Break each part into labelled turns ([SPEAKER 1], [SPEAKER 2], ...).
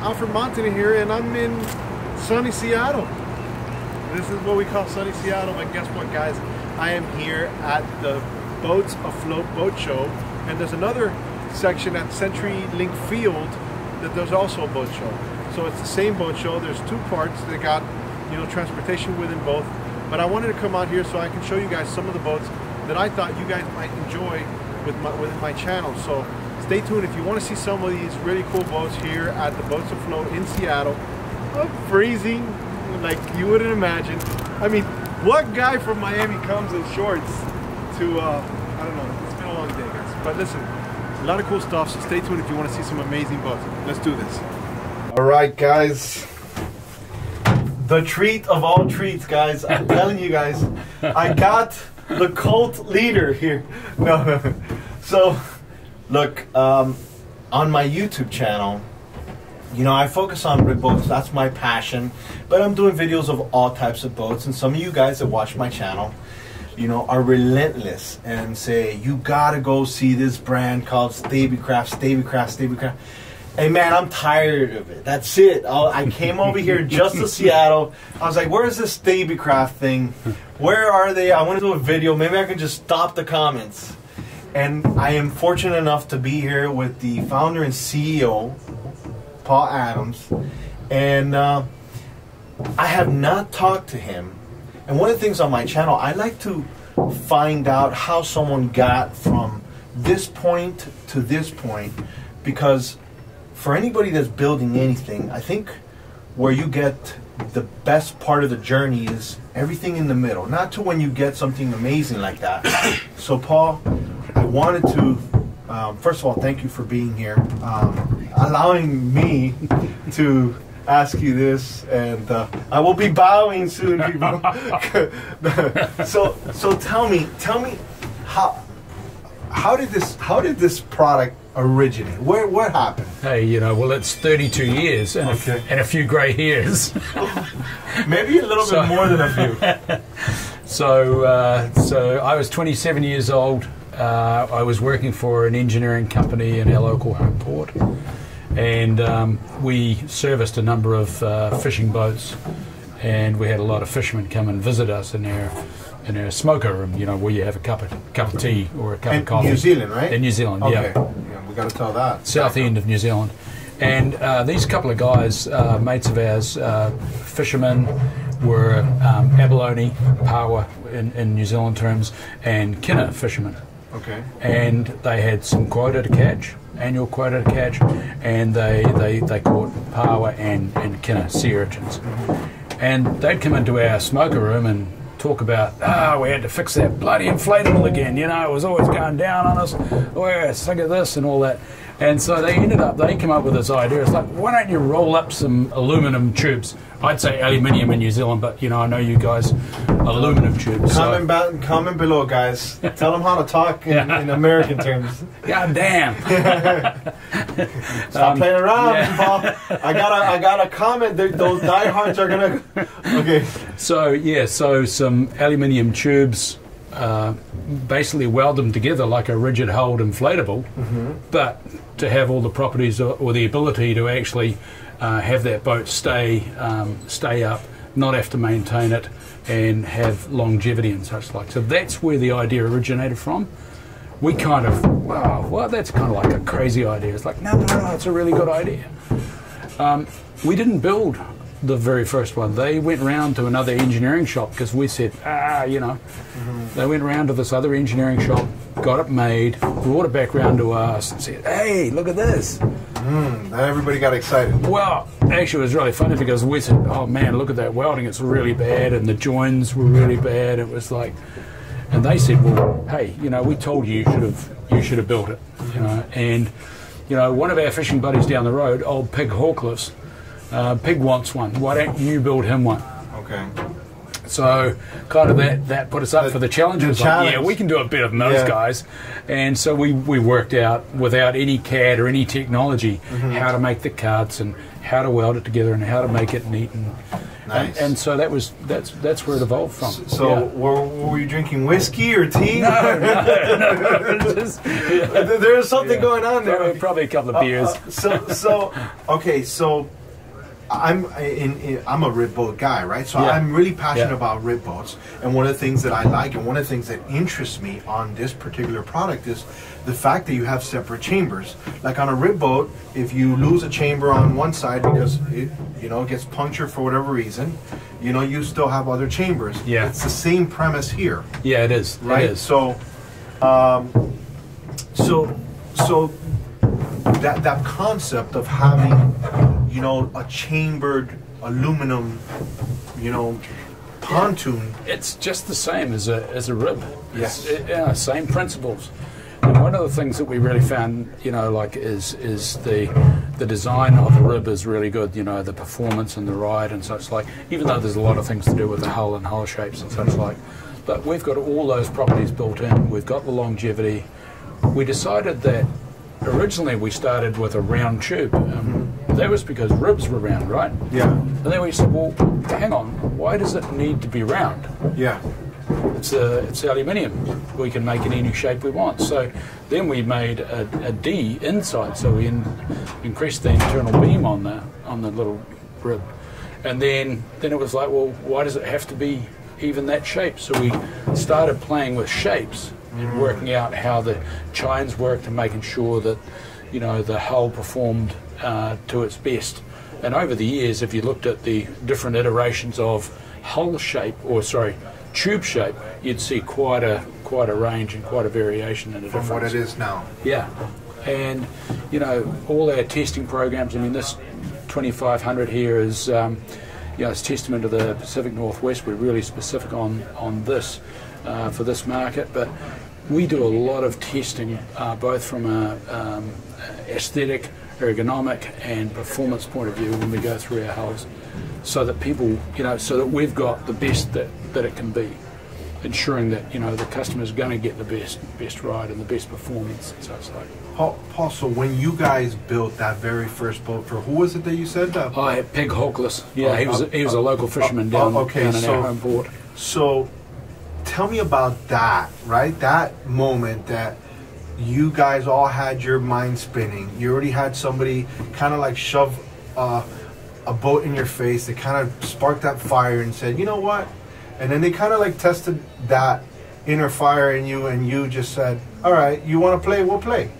[SPEAKER 1] Alfred Montaner here, and I'm in sunny Seattle. This is what we call sunny Seattle, and guess what, guys? I am here at the Boats Afloat Boat Show, and there's another section at CenturyLink Field that there's also a boat show. So it's the same boat show. There's two parts. They got, you know, transportation within both. But I wanted to come out here so I can show you guys some of the boats that I thought you guys might enjoy with my, with my channel. So stay tuned if you want to see some of these really cool boats here at the Boats Afloat in Seattle. I'm freezing like you wouldn't imagine. I mean, what guy from Miami comes in shorts to, uh, I don't know, it's been a long day, guys. But listen, a lot of cool stuff, so stay tuned if you want to see some amazing boats. Let's do this. All right, guys. The treat of all treats, guys. I'm telling you guys, I got the cult leader here. No, no. So, look, um, on my YouTube channel, you know, I focus on rib boats. That's my passion. But I'm doing videos of all types of boats. And some of you guys that watch my channel, you know, are relentless and say, you gotta go see this brand called Stabicraft, Stabicraft, Stabicraft. Hey man, I'm tired of it. That's it. I'll, i came over here just to Seattle. I was like, where's this Stabicraft thing? Where are they? I want to do a video. Maybe I can just stop the comments. And I am fortunate enough to be here with the founder and CEO Paul Adams, and uh, I have not talked to him. And one of the things on my channel, I like to find out how someone got from this point to this point, because for anybody that's building anything, I think where you get the best part of the journey is everything in the middle, not to when you get something amazing like that. so, Paul, I wanted to um, first of all, thank you for being here, um, allowing me to ask you this, and uh, I will be bowing soon, people. so, so tell me, tell me how how did this how did this product originate? Where what happened?
[SPEAKER 2] Hey, you know, well, it's 32 years and, okay. a, and a few grey hairs.
[SPEAKER 1] Maybe a little so, bit more than a few.
[SPEAKER 2] so, uh, so I was 27 years old uh, I was working for an engineering company in our local home port, and um, we serviced a number of uh, fishing boats, and we had a lot of fishermen come and visit us in our in our smoker room. You know, where you have a cup of cup of tea or a cup
[SPEAKER 1] in
[SPEAKER 2] of coffee.
[SPEAKER 1] New Zealand, right?
[SPEAKER 2] In New Zealand,
[SPEAKER 1] okay. yeah. yeah we got to tell that.
[SPEAKER 2] South end of New Zealand. And uh, these couple of guys, uh, mates of ours, uh, fishermen, were um, abalone, paua in, in New Zealand terms, and kina fishermen.
[SPEAKER 1] Okay.
[SPEAKER 2] And they had some quota to catch, annual quota to catch, and they, they, they caught paua and, and kina sea urchins. And they'd come into our smoker room and talk about, ah, we had to fix that bloody inflatable again. You know, it was always going down on us. We're sick of this and all that. And so they ended up, they came up with this idea. It's like, why don't you roll up some aluminum tubes? I'd say aluminium in New Zealand, but you know, I know you guys aluminum tubes.
[SPEAKER 1] Comment, so. comment below, guys. Tell them how to talk in, in American terms.
[SPEAKER 2] God damn!
[SPEAKER 1] Stop um, playing around, yeah. Paul. I gotta, gotta comment. Those diehards are gonna. Okay.
[SPEAKER 2] So yeah, so some aluminium tubes. Uh, basically weld them together like a rigid hull inflatable, mm-hmm. but to have all the properties or, or the ability to actually uh, have that boat stay um, stay up, not have to maintain it, and have longevity and such like. So that's where the idea originated from. We kind of, wow, well, that's kind of like a crazy idea. It's like, no, no, no, it's a really good idea. Um, we didn't build the very first one. They went round to another engineering shop because we said, ah, you know. Mm-hmm. They went round to this other engineering shop, got it made, brought it back round to us, and said, hey, look at this.
[SPEAKER 1] Mm, everybody got excited.
[SPEAKER 2] Well, actually, it was really funny because we said, oh man, look at that welding, it's really bad, and the joins were really bad. It was like, and they said, well, hey, you know, we told you you should have you should have built it, you know, and you know, one of our fishing buddies down the road, old Pig Hawkless, uh, Pig wants one. Why don't you build him one?
[SPEAKER 1] Okay.
[SPEAKER 2] So kind of that that put us up the, for the challenge.
[SPEAKER 1] The challenge.
[SPEAKER 2] Like, yeah, we can do a bit of those yeah. guys. And so we, we worked out without any CAD or any technology mm-hmm. how to make the cuts and how to weld it together and how to make it neat and
[SPEAKER 1] Nice.
[SPEAKER 2] And, and so that was that's that's where it evolved from.
[SPEAKER 1] So,
[SPEAKER 2] Yeah.
[SPEAKER 1] were, were you drinking whiskey or tea?
[SPEAKER 2] no, no, no. Just- yeah.
[SPEAKER 1] There- There's something
[SPEAKER 2] Yeah.
[SPEAKER 1] going on there.
[SPEAKER 2] Probably, probably a couple of beers.
[SPEAKER 1] Uh, so, so okay, so I'm in, in I'm a rib boat guy, right? So
[SPEAKER 2] Yeah.
[SPEAKER 1] I'm really passionate
[SPEAKER 2] Yeah.
[SPEAKER 1] about rib boats, and one of the things that I like, and one of the things that interests me on this particular product is the fact that you have separate chambers. Like on a rib boat, if you lose a chamber on one side because it you know gets punctured for whatever reason, you know you still have other chambers.
[SPEAKER 2] Yeah.
[SPEAKER 1] it's the same premise here
[SPEAKER 2] yeah, it is.
[SPEAKER 1] right?
[SPEAKER 2] It is.
[SPEAKER 1] So, um, so, so that that concept of having, you know, a chambered aluminum, you know, pontoon.
[SPEAKER 2] it's just the same as a as a rib.
[SPEAKER 1] Yes.
[SPEAKER 2] Uh, yeah, same principles. And one of the things that we really found, you know, like is is the the design of the rib is really good. You know, the performance and the ride and such like. Even though there's a lot of things to do with the hull and hull shapes and such like, but we've got all those properties built in. We've got the longevity. We decided that originally we started with a round tube. Um, that was because ribs were round, right?
[SPEAKER 1] Yeah,
[SPEAKER 2] And then we said, well, hang on, why does it need to be round?
[SPEAKER 1] yeah,
[SPEAKER 2] It's uh, it's aluminium. We can make it any shape we want. So then we made a, a D inside. So we in, increased the internal beam on the on the little rib, and then then it was like, well, why does it have to be even that shape? So we started playing with shapes and working out how the chines worked and making sure that you know the hull performed uh, to its best. And over the years, if you looked at the different iterations of hull shape, or sorry, tube shape, you'd see quite a quite a range and quite a variation in the
[SPEAKER 1] from what it is now.
[SPEAKER 2] Yeah, and you know all our testing programs. I mean, this 2500 here is, um, you know, it's testament to the Pacific Northwest. We're really specific on on this uh, for this market, but we do a lot of testing, uh, both from a um, aesthetic, ergonomic, and performance point of view when we go through our hulls, so that people, you know, so that we've got the best that that it can be ensuring that you know the customer's going to get the best best ride and the best performance and such like.
[SPEAKER 1] Paul, Paul, so when you guys built that very first boat for who was it that you said that?
[SPEAKER 2] Oh, yeah, Peg Hawkless. Yeah, he was
[SPEAKER 1] uh,
[SPEAKER 2] he was a local fisherman
[SPEAKER 1] uh,
[SPEAKER 2] down,
[SPEAKER 1] okay,
[SPEAKER 2] down in
[SPEAKER 1] so-
[SPEAKER 2] our home port.
[SPEAKER 1] So, tell me about that, right? That moment that you guys all had your mind spinning. You already had somebody kind of like shove uh, a boat in your face. They kind of sparked that fire and said, you know what? And then they kind of like tested that inner fire in you, and you just said, all right, you want to play? We'll play.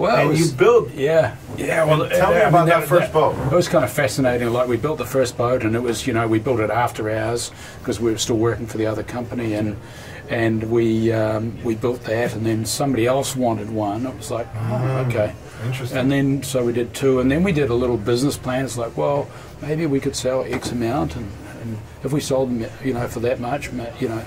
[SPEAKER 2] Well,
[SPEAKER 1] and
[SPEAKER 2] was-
[SPEAKER 1] you built.
[SPEAKER 2] Yeah, yeah. Well,
[SPEAKER 1] Tell me
[SPEAKER 2] I
[SPEAKER 1] about that first boat.
[SPEAKER 2] It was kind of fascinating. Like we built the first boat, and it was you know we built it after hours because we were still working for the other company, and and we um, we built that, and then somebody else wanted one. It was like, oh, okay.
[SPEAKER 1] Interesting.
[SPEAKER 2] And then so we did two, and then we did a little business plan. It's like, well, maybe we could sell X amount, and, and if we sold them, you know, for that much, you know,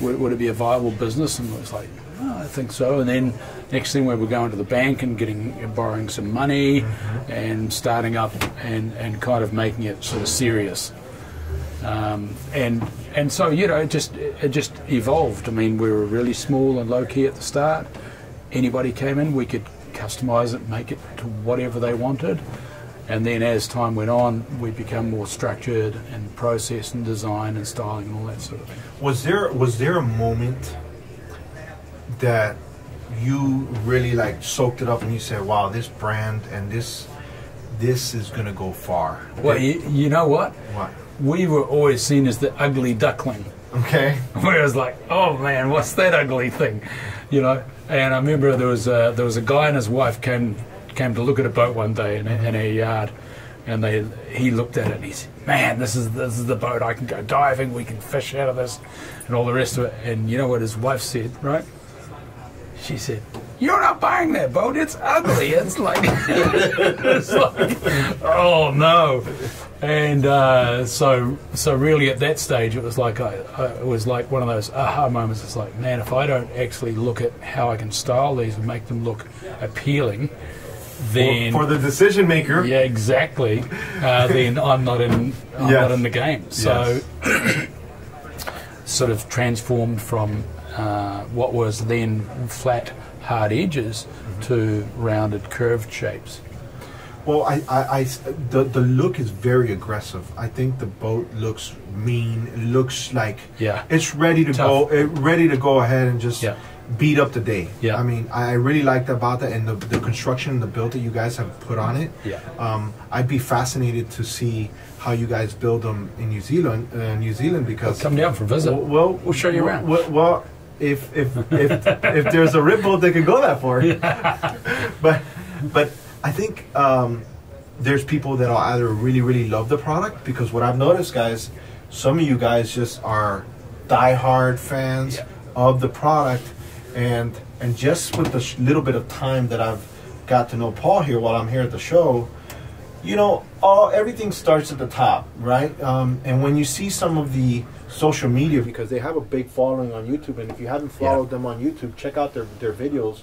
[SPEAKER 2] would, would it be a viable business? And it was like, oh, I think so. And then next thing we were going to the bank and getting borrowing some money, and starting up and and kind of making it sort of serious. Um, and and so you know it just it just evolved. I mean, we were really small and low key at the start. Anybody came in, we could customize it, make it to whatever they wanted. And then as time went on, we become more structured and process and design and styling and all that sort of thing.
[SPEAKER 1] Was there was there a moment that you really like soaked it up and you said, "Wow, this brand and this this is gonna go far"?
[SPEAKER 2] Well, you, you know what?
[SPEAKER 1] What?
[SPEAKER 2] We were always seen as the ugly duckling.
[SPEAKER 1] Okay.
[SPEAKER 2] where it was like, oh man, what's that ugly thing, you know? And I remember there was a, there was a guy and his wife came came to look at a boat one day in a, in a yard, and they he looked at it and he said, man, this is this is the boat. I can go diving, we can fish out of this, and all the rest of it. And you know what his wife said, right? She said, "You're not buying that boat. It's ugly. It's like, it's like, oh no." And uh, so, so really, at that stage, it was like I, I, it was like one of those aha moments. It's like, man, if I don't actually look at how I can style these and make them look appealing, then
[SPEAKER 1] For the decision maker.
[SPEAKER 2] yeah, exactly. Uh, then I'm not in. I'm
[SPEAKER 1] Yes.
[SPEAKER 2] not in the game. So, sort of transformed from uh, what was then flat, hard edges to rounded, curved shapes.
[SPEAKER 1] Well, I, I, I the, the look is very aggressive. I think the boat looks mean. It looks like
[SPEAKER 2] Yeah.
[SPEAKER 1] it's ready to
[SPEAKER 2] Tough.
[SPEAKER 1] go. It, ready to go ahead and just
[SPEAKER 2] Yeah.
[SPEAKER 1] beat up the day.
[SPEAKER 2] Yeah.
[SPEAKER 1] I mean, I really liked about that and the, the construction and the build that you guys have put on it.
[SPEAKER 2] Yeah.
[SPEAKER 1] Um, I'd be fascinated to see how you guys build them in New Zealand. Uh, New Zealand because
[SPEAKER 2] Come down for a visit.
[SPEAKER 1] well, well,
[SPEAKER 2] We'll show you around.
[SPEAKER 1] Well, well if if if if there's a rib boat that can go that far, but but I think um, there's people that'll either really really love the product because what I've noticed, guys, some of you guys just are diehard fans
[SPEAKER 2] Yeah.
[SPEAKER 1] of the product, and and just with the sh- little bit of time that I've got to know Paul here while I'm here at the show, you know, all everything starts at the top, right? Um, and when you see some of the social media, because they have a big following on YouTube, and if you haven't followed them on YouTube, check out their their videos.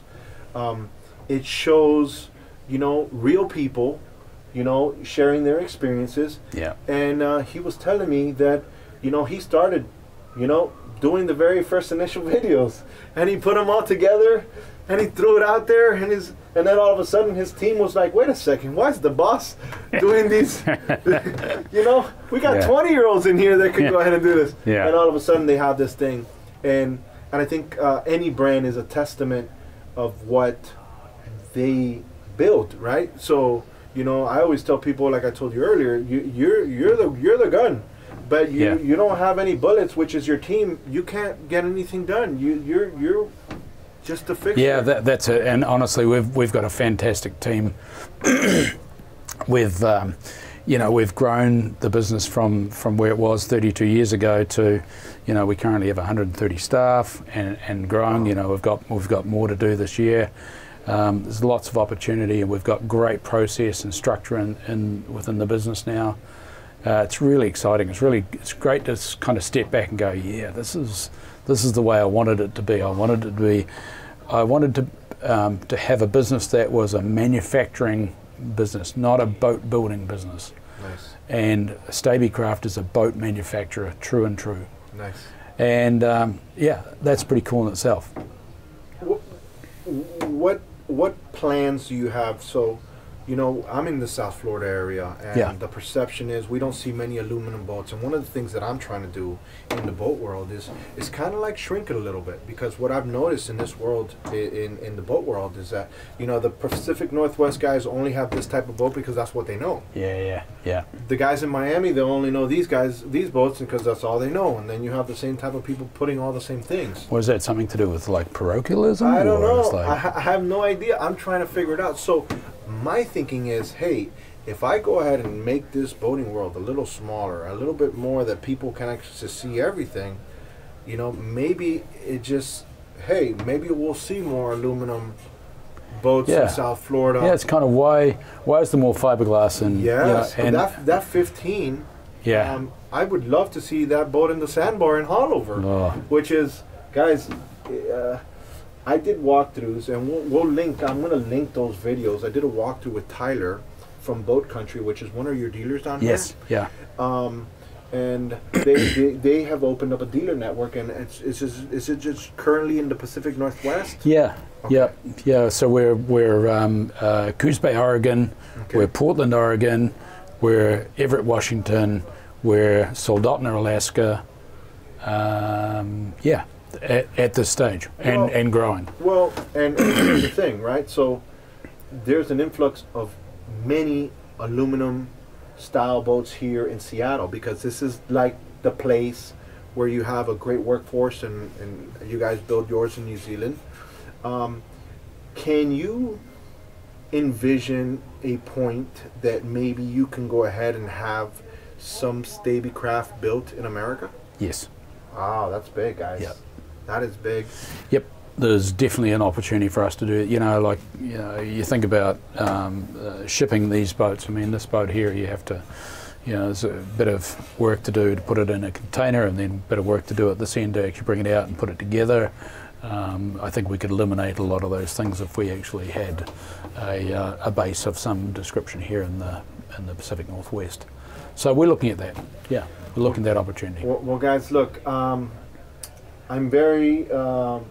[SPEAKER 1] Um, it shows, you know, real people, you know, sharing their experiences.
[SPEAKER 2] Yeah.
[SPEAKER 1] And uh, he was telling me that, you know, he started, you know, doing the very first initial videos, and he put them all together, and he threw it out there, and his, and then all of a sudden his team was like, wait a second, why is the boss doing these? you know, we got
[SPEAKER 2] Yeah.
[SPEAKER 1] 20 year olds in here that could go ahead and do this,
[SPEAKER 2] Yeah.
[SPEAKER 1] and all of a sudden they have this thing, and and I think uh, any brand is a testament of what they build, right? So you know, I always tell people, like I told you earlier, you, you're you're the you're the gun, but you
[SPEAKER 2] Yeah.
[SPEAKER 1] you don't have any bullets, which is your team. You can't get anything done. You you're you're just a fixer.
[SPEAKER 2] Yeah, that, that's it. And honestly, we've we've got a fantastic team. we've, um, you know, we've grown the business from from where it was 32 years ago to, you know, we currently have 130 staff and, and growing. You know, we've got we've got more to do this year. Um, there's lots of opportunity, and we've got great process and structure in, in within the business now. Uh, it's really exciting. It's really it's great to kind of step back and go, yeah, this is this is the way I wanted it to be. I wanted it to be. I wanted to um, to have a business that was a manufacturing business, not a boat building business.
[SPEAKER 1] Nice,
[SPEAKER 2] And Stabicraft is a boat manufacturer, true and true.
[SPEAKER 1] nice.
[SPEAKER 2] And um, yeah, that's pretty cool in itself.
[SPEAKER 1] What what plans do you have? So, you know, I'm in the South Florida area, and
[SPEAKER 2] Yeah.
[SPEAKER 1] the perception is we don't see many aluminum boats. And one of the things that I'm trying to do in the boat world is is kind of like shrink it a little bit because what I've noticed in this world, in in the boat world, is that you know the Pacific Northwest guys only have this type of boat because that's what they know.
[SPEAKER 2] Yeah, yeah, yeah.
[SPEAKER 1] The guys in Miami, they only know these guys, these boats, because that's all they know. And then you have the same type of people putting all the same things.
[SPEAKER 2] Was that something to do with like parochialism?
[SPEAKER 1] I don't know.
[SPEAKER 2] like-
[SPEAKER 1] I, ha- I have no idea. I'm trying to figure it out. So, my thinking is, hey, if I go ahead and make this boating world a little smaller, a little bit more that people can actually see everything, you know, maybe it just, hey, maybe we'll see more aluminum boats
[SPEAKER 2] Yeah.
[SPEAKER 1] in South Florida.
[SPEAKER 2] yeah, it's kind of why why is there more fiberglass and you know, and
[SPEAKER 1] that that 15.
[SPEAKER 2] yeah,
[SPEAKER 1] Um, I would love to see that boat in the sandbar in Haulover,
[SPEAKER 2] Oh.
[SPEAKER 1] which is, guys, uh, I did walkthroughs, and we'll, we'll link. I'm gonna link those videos. I did a walkthrough with Tyler from Boat Country, which is one of your dealers down
[SPEAKER 2] yes, yeah.
[SPEAKER 1] here. Um, and they, they they have opened up a dealer network, and it's it's just, is it just currently in the Pacific Northwest?
[SPEAKER 2] Yeah,
[SPEAKER 1] Okay.
[SPEAKER 2] yeah, yeah. So we're we're um, uh, Coos Bay, Oregon.
[SPEAKER 1] Okay.
[SPEAKER 2] We're Portland, Oregon. We're Everett, Washington. We're Soldotna, Alaska. Um, yeah, at, at this stage and
[SPEAKER 1] Well-
[SPEAKER 2] and growing.
[SPEAKER 1] Well, and, and here's the thing, right? So there's an influx of many aluminum style boats here in Seattle because this is like the place where you have a great workforce and, and you guys build yours in New Zealand. Um, can you envision a point that maybe you can go ahead and have some Stabicraft built in America?
[SPEAKER 2] Yes.
[SPEAKER 1] Wow, that's big, guys.
[SPEAKER 2] Yep.
[SPEAKER 1] That is big.
[SPEAKER 2] Yep. There's definitely an opportunity for us to do it. You know, like you know, you think about um, uh, shipping these boats. I mean, this boat here, you have to, you know, there's a bit of work to do to put it in a container, and then a bit of work to do at this end to actually bring it out and put it together. Um, I think we could eliminate a lot of those things if we actually had a, uh, a base of some description here in the in the Pacific Northwest. So we're looking at that. Yeah, we're looking at that opportunity.
[SPEAKER 1] Well, well guys, look, um, I'm very um,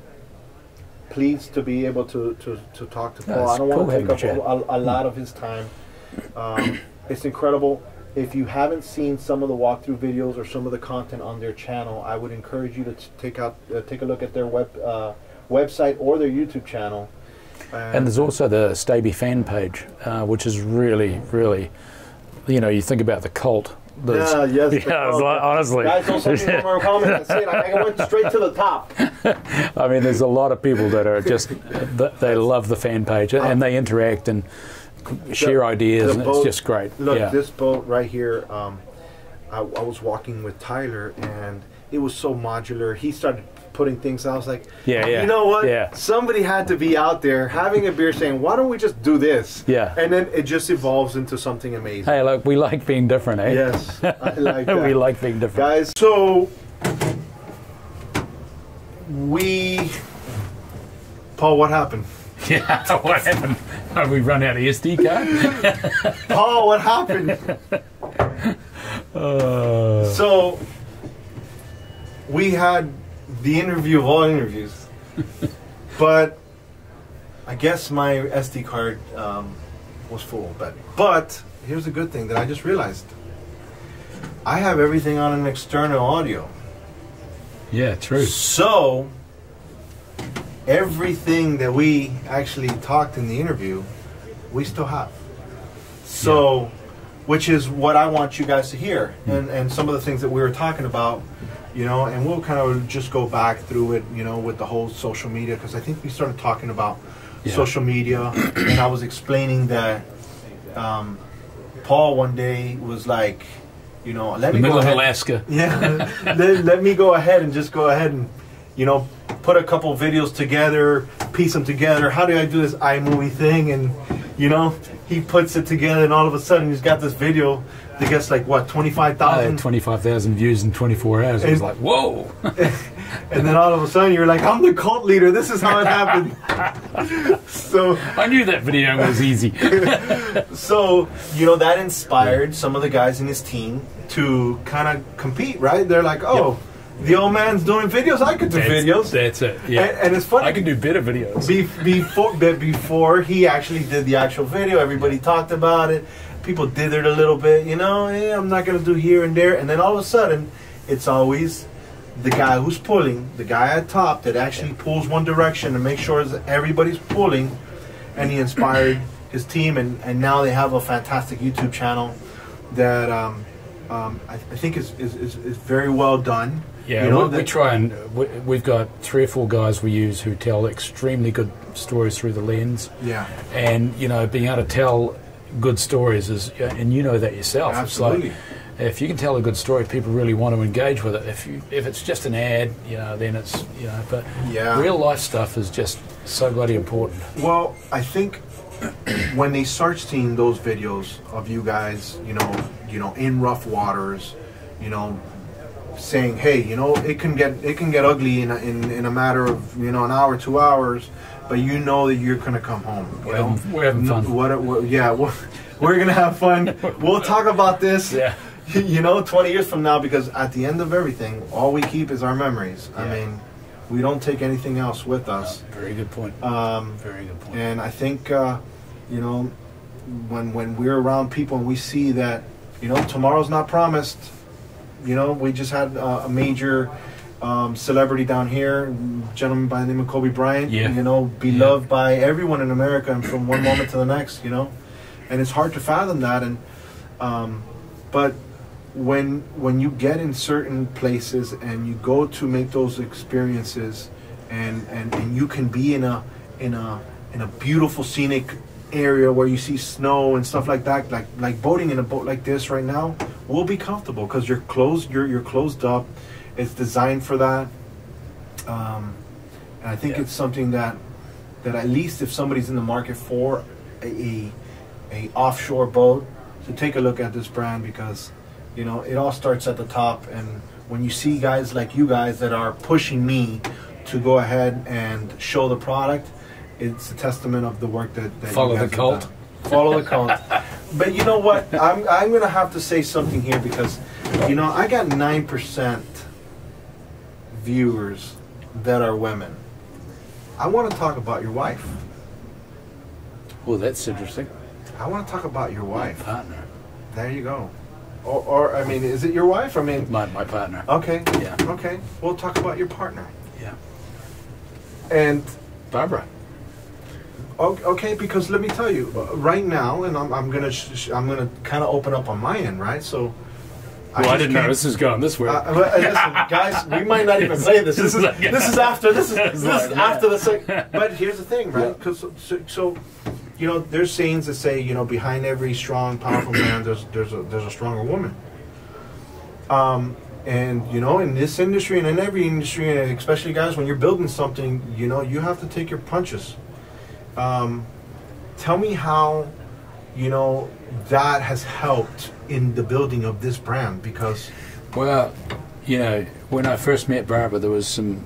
[SPEAKER 1] pleased to be able to, to, to talk to Paul.
[SPEAKER 2] it's
[SPEAKER 1] I don't want to take up
[SPEAKER 2] a
[SPEAKER 1] a, lot of his time. Um, it's incredible. If you haven't seen some of the walkthrough videos or some of the content on their channel, I would encourage you to t- take out uh, take a look at their web uh, website or their YouTube channel.
[SPEAKER 2] And there's also the Staby fan page, uh, which is really, really, you know, you think about the cult. There's-
[SPEAKER 1] Yeah, yes,
[SPEAKER 2] Yeah, like, honestly.
[SPEAKER 1] Guys, don't send me more comments. I, I went straight to the top.
[SPEAKER 2] I mean, there's a lot of people that are just, they love the fan page and they interact and share ideas,
[SPEAKER 1] the
[SPEAKER 2] and
[SPEAKER 1] boat-
[SPEAKER 2] it's just great.
[SPEAKER 1] Look,
[SPEAKER 2] yeah.
[SPEAKER 1] this boat right here. Um, I, I was walking with Tyler, and it was so modular. He started putting things. I was like,
[SPEAKER 2] Yeah, yeah,
[SPEAKER 1] You know what?
[SPEAKER 2] yeah.
[SPEAKER 1] Somebody had to be out there having a beer, saying, "Why don't we just do this?"
[SPEAKER 2] Yeah.
[SPEAKER 1] And then it just evolves into something amazing.
[SPEAKER 2] hey, look, we like being different, eh?
[SPEAKER 1] Yes, I like that.
[SPEAKER 2] we like being different.
[SPEAKER 1] guys. So we, Paul, what happened?
[SPEAKER 2] Yeah, what happened? Have we run out of SD card?
[SPEAKER 1] Paul, what happened?
[SPEAKER 2] Uh,
[SPEAKER 1] So we had the interview of all interviews, but I guess my SD card um, was full. But but here's a good thing that I just realized: I have everything on an external audio,
[SPEAKER 2] yeah, true.
[SPEAKER 1] so everything that we actually talked in the interview, we still have. So, which is what I want you guys to hear, and and some of the things that we were talking about, you know, and we'll kind of just go back through it, you know, with the whole social media because I think we started talking about
[SPEAKER 2] Yeah.
[SPEAKER 1] social media, and I was explaining that um, Paul one day was like, you know, let
[SPEAKER 2] The
[SPEAKER 1] me go ahead.
[SPEAKER 2] Alaska.
[SPEAKER 1] Yeah, let, let me go ahead and just go ahead and, you know, put a couple videos together, piece them together. How do I do this iMovie thing? And, you know, he puts it together, and all of a sudden he's got this video that gets like what twenty five
[SPEAKER 2] I had
[SPEAKER 1] thousand,
[SPEAKER 2] 25,000 views in 24 hours. It was like, whoa.
[SPEAKER 1] and then all of a sudden you're like, I'm the cult leader. This is how it happened. so,
[SPEAKER 2] I knew that video was easy.
[SPEAKER 1] so you know that inspired some of the guys in his team to kind of compete, right? They're like, oh, the old man's doing videos. I could do
[SPEAKER 2] That's,
[SPEAKER 1] videos.
[SPEAKER 2] that's it. Yeah.
[SPEAKER 1] And, and it's funny.
[SPEAKER 2] I can do better videos.
[SPEAKER 1] Be- before before he actually did the actual video, everybody talked about it. People dithered a little bit, you know. Eh, I'm not gonna do here and there, and then all of a sudden, it's always the guy who's pulling, the guy at top that actually pulls one direction and makes sure that everybody's pulling, and he inspired his team, and, and now they have a fantastic YouTube channel that um, um, I, I think is, is, is, is very well done.
[SPEAKER 2] Yeah,
[SPEAKER 1] You know,
[SPEAKER 2] we, we try and we, we've got three or four guys we use who tell extremely good stories through the lens,
[SPEAKER 1] Yeah,
[SPEAKER 2] and you know, being able to tell good stories is, and you know that yourself.
[SPEAKER 1] Absolutely.
[SPEAKER 2] It's like if you can tell a good story, people really want to engage with it. If you if it's just an ad, you know, then it's you know, but
[SPEAKER 1] Yeah.
[SPEAKER 2] real life stuff is just so bloody important.
[SPEAKER 1] Well, I think when they start seeing those videos of you guys, you know, you know, in rough waters, you know, saying, hey, you know, it can get it can get ugly in a, in, in a matter of you know an hour, two hours, but you know that you're gonna come home.
[SPEAKER 2] We're
[SPEAKER 1] know?
[SPEAKER 2] having- we're having fun.
[SPEAKER 1] What, what, yeah, we're, we're gonna have fun. We'll talk about this.
[SPEAKER 2] Yeah.
[SPEAKER 1] You know, 20 years from now, because at the end of everything, all we keep is our memories. I mean, we don't take anything else with us.
[SPEAKER 2] Very good point.
[SPEAKER 1] Um,
[SPEAKER 2] Very good point.
[SPEAKER 1] and I think, uh, you know, when when we're around people and we see that, you know, tomorrow's not promised. You know, we just had uh, a major um, celebrity down here, a gentleman by the name of Kobe Bryant.
[SPEAKER 2] Yeah.
[SPEAKER 1] You know, beloved by everyone in America, and from one moment to the next. You know, and it's hard to fathom that. And um, but when when you get in certain places and you go to make those experiences and, and, and you can be in a in a in a beautiful scenic area where you see snow and stuff like that like like boating in a boat like this right now will be comfortable because you're closed you're you're closed up. It's designed for that. Um, and I think
[SPEAKER 2] Yeah.
[SPEAKER 1] it's something that that at least if somebody's in the market for a, a a offshore boat to take a look at this brand because you know it all starts at the top. And when you see guys like you guys that are pushing me to go ahead and show the product it's a testament of the work that, that
[SPEAKER 2] Follow the cult.
[SPEAKER 1] follow the cult but you know what I'm, I'm gonna have to say something here because you know i got 9% viewers that are women i want to talk about your wife
[SPEAKER 2] Well, that's interesting.
[SPEAKER 1] I want to talk about your wife.
[SPEAKER 2] Partner,
[SPEAKER 1] There you go. Or, or I mean, is it your wife? I mean,
[SPEAKER 2] my, my partner.
[SPEAKER 1] okay.
[SPEAKER 2] Yeah.
[SPEAKER 1] Okay. We'll talk about your partner.
[SPEAKER 2] Yeah.
[SPEAKER 1] And
[SPEAKER 2] Barbara.
[SPEAKER 1] Okay, because let me tell you, uh, right now, and I'm, I'm gonna sh- sh- I'm gonna kind of open up on my end, right? So.
[SPEAKER 2] Well, I,
[SPEAKER 1] just
[SPEAKER 2] didn't know this is going this way.
[SPEAKER 1] Uh, uh, listen, guys, we might not even play this. This is this is after this is this is after the. Sec- but here's the thing, right? Because so, so, you know, there's sayings that say, you know, behind every strong, powerful man, there's there's a there's a stronger woman. Um, and you know, in this industry and in every industry, and especially guys, when you're building something, you know, you have to take your punches. Um, tell me how, you know, that has helped in the building of this brand because.
[SPEAKER 2] Well, you know, when I first met Barbara, there was some,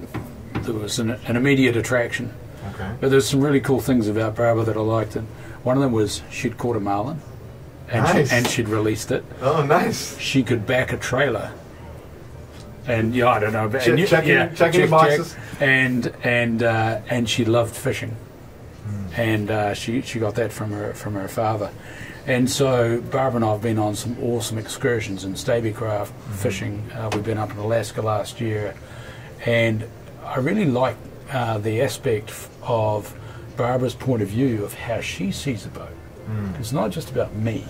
[SPEAKER 2] there was an, an immediate attraction.
[SPEAKER 1] Okay.
[SPEAKER 2] But there's some really cool things about Barbara that I liked, and one of them was she'd caught a marlin, and
[SPEAKER 1] Nice.
[SPEAKER 2] she, and she'd released it.
[SPEAKER 1] Oh, nice.
[SPEAKER 2] She could back a trailer, and yeah, I don't know,
[SPEAKER 1] Check-
[SPEAKER 2] you-
[SPEAKER 1] checking-
[SPEAKER 2] yeah,
[SPEAKER 1] checking the boxes.
[SPEAKER 2] and and uh, and she loved fishing. And uh, she she got that from her from her father. And so Barbara and I have been on some awesome excursions in Stabicraft
[SPEAKER 1] Mm-hmm.
[SPEAKER 2] fishing. Uh, we've been up in Alaska last year, and I really like uh, the aspect of Barbara's point of view of how she sees a boat.
[SPEAKER 1] Mm.
[SPEAKER 2] It's not just about me.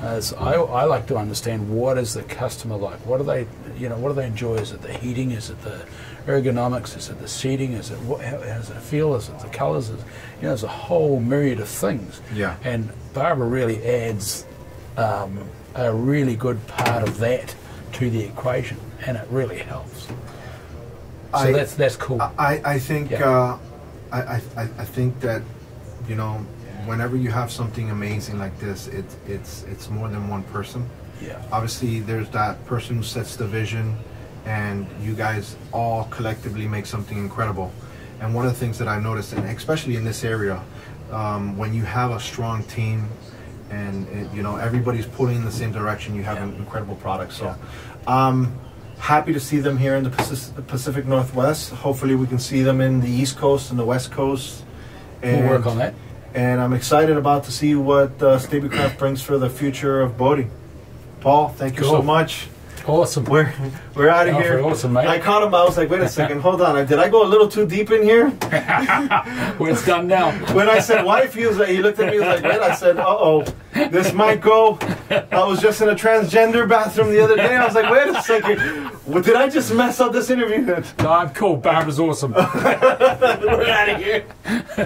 [SPEAKER 2] As I, I like to understand what is the customer like. What do they, you know, what do they enjoy? Is it the heating? Is it the ergonomics? Is it the seating? Is it what? How, how does it feel? Is it the colours? Is, you know, there's a whole myriad of things.
[SPEAKER 1] Yeah.
[SPEAKER 2] And Barbara really adds um, a really good part of that to the equation, and it really helps. So
[SPEAKER 1] I-
[SPEAKER 2] that's that's cool.
[SPEAKER 1] I, I think
[SPEAKER 2] Yeah.
[SPEAKER 1] uh, I, I, I I think that you know whenever you have something amazing like this, it, it's it's more than one person.
[SPEAKER 2] yeah.
[SPEAKER 1] Obviously, there's that person who sets the vision, and you guys all collectively make something incredible. And one of the things that I've noticed, and especially in this area, um, when you have a strong team, and it, you know everybody's pulling in the same direction, you have an incredible product. So, um, happy to see them here in the Pacific, Pacific Northwest. Hopefully, we can see them in the East Coast and the West Coast.
[SPEAKER 2] We'll work on that.
[SPEAKER 1] And I'm excited about to see what uh, Stabicraft brings for the future of boating. Paul, thank you so much.
[SPEAKER 2] Awesome.
[SPEAKER 1] We're we're out of here.
[SPEAKER 2] awesome, mate.
[SPEAKER 1] I caught him. I was like, wait a second, hold on. Did I go a little too deep in here?
[SPEAKER 2] Well, it's done now.
[SPEAKER 1] When I said wife, he was like, he looked at me. He was like, wait. I said, uh oh, this might go. I was just in a transgender bathroom the other day. I was like, wait a second. Well, did I just mess up this interview?
[SPEAKER 2] No, I'm cool. Barbara's awesome.
[SPEAKER 1] we're out of here.